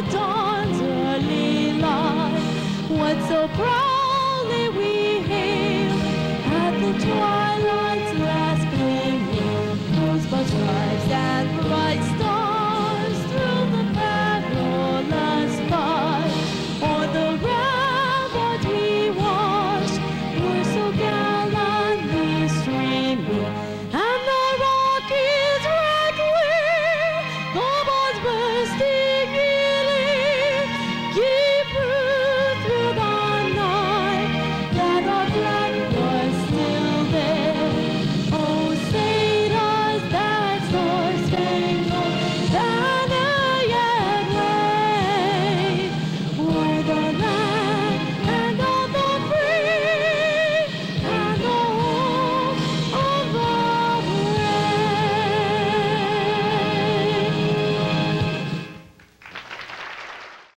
the dawn's early light. What so proud?